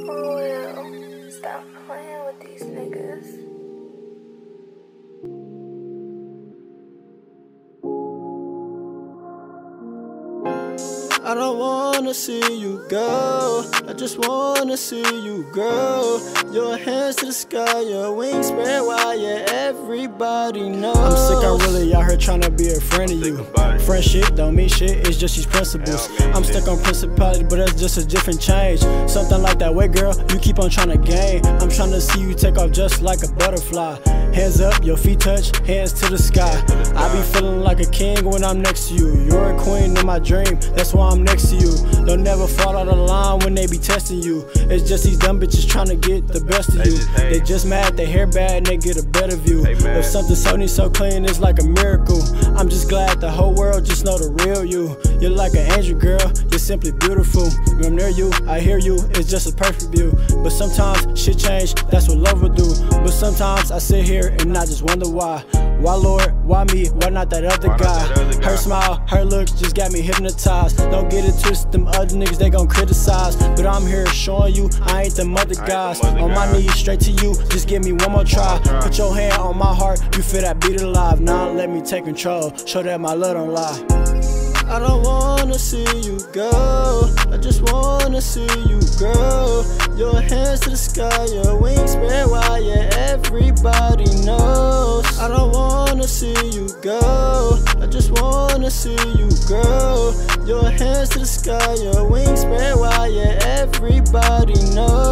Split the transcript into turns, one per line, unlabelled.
Oh well, stop playing with these niggas.
I don't wanna see you go. I just wanna see you grow. Your hands to the sky, your wings spread wide, yeah, everybody knows. I'm sick, I'm really here trying to be a friend of you. Friendship don't mean shit, it's just these principles. I'm stuck on principality, but that's just a different change. Something like that way, girl, you keep on trying to gain. I'm trying to see you take off just like a butterfly. Hands up, your feet touch, hands to the sky. I be feeling like a king when I'm next to you. You're a queen in my dream, that's why I'm next to you. Don't never fall out of line when they be testing you. It's just these dumb bitches trying to get the best of you. They just mad, they hair bad, and they get a better view. If something so neat, so clean, it's like a miracle. I'm just glad the whole world just know the real you. You're like an angel, girl, you're simply beautiful. When I'm near you, I hear you, it's just a perfect view. But sometimes shit change, that's what love will do. But sometimes I sit here and I just wonder why. Why, Lord? Why me? Why not that other
Why
guy?
that other guy?
Her smile, her looks just got me hypnotized. Don't get it twisted, them other niggas they gon' criticize. But I'm here showing you I ain't them other
the
guys.
mother
On my
guy.
knees, straight to you, just give me one more try.
more try.
Put your hand on my heart, you feel that beat alive. Now let me take control, show that my love don't lie. I don't wanna see you go. I just wanna see you grow. Your hands to the sky, your wings spread wide, yeah, everybody knows. I don't wanna see you go. I just wanna see you grow. Your hands to the sky, your wings spread wide, yeah, everybody knows.